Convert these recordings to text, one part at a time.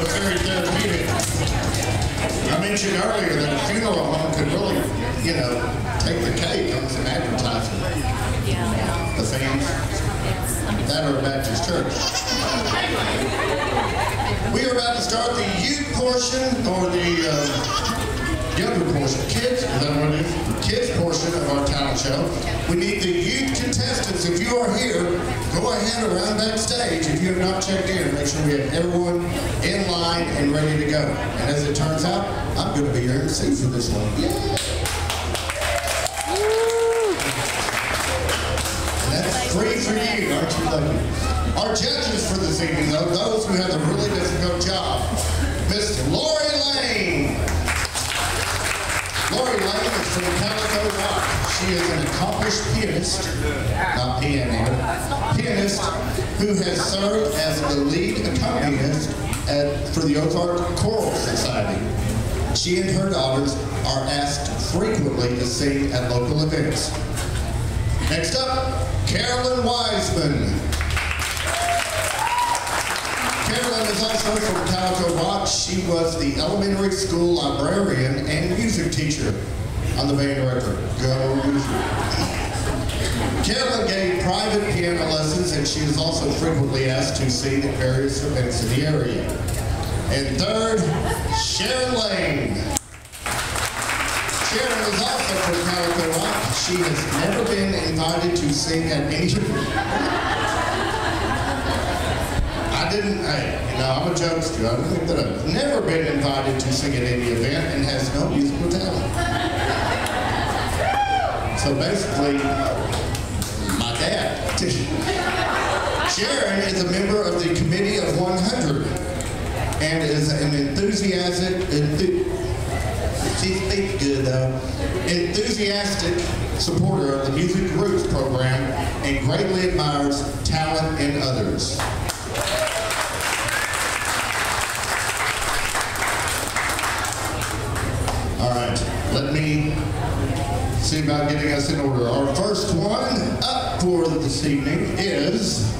therapeutic. I mentioned earlier that a funeral home could really, you know, take the cake on some advertising. The fans, that or a Baptist church. We are about to start the youth portion or the uh, younger portion. Kids, is that what it is? Kids portion of our talent show. We need the youth contestants. If you are here, go ahead around that stage. If you have not checked in, make sure we have everyone in line and ready to go. And as it turns out, I'm going to be your MC for this one. Yeah. That's three for you, aren't you lucky? Our judges for this evening, though, those who have a really difficult job. Miss Lori Lane. She is an accomplished pianist, not piano, pianist who has served as the lead accompanist at, for the Ozark Choral Society. She and her daughters are asked frequently to sing at local events. Next up, Carolyn Wiseman. Carolyn is also from Calico Rock. She was the elementary school librarian and music teacher on the band record. Go. Carolyn gave private piano lessons and she is also frequently asked to sing at various events in the area. And third, Sharon Lane. Sharon is also from Calico Rock. She has never been invited to sing at any I didn't, hey, you know, I'm a jokester. I don't think that I've never been invited to sing at any event and has no musical talent. So basically, my dad. Sharon is a member of the Committee of 100 and is an enthusiastic, enthu she speaks good though, enthusiastic supporter of the Music Roots program and greatly admires talent in others. See about getting us in order. Our first one up for this evening is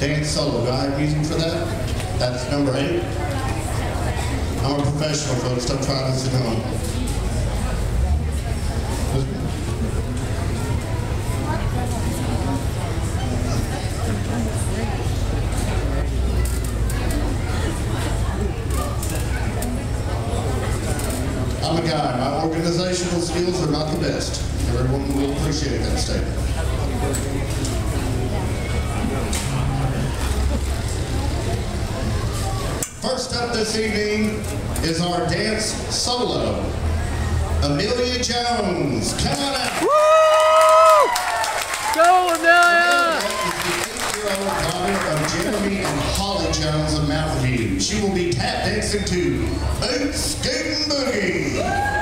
dance solo. Do I have music for that? That's number eight. I'm a professional, folks. Don't try this at home. Organizational skills are not the best. Everyone will appreciate that statement. First up this evening is our dance solo. Amelia Jones. Come on out. Woo! Go, Amelia! eight-year-old daughter of Jeremy and Holly Jones of Mountain View. She will be tap dancing to Boot Scootin' Boogie.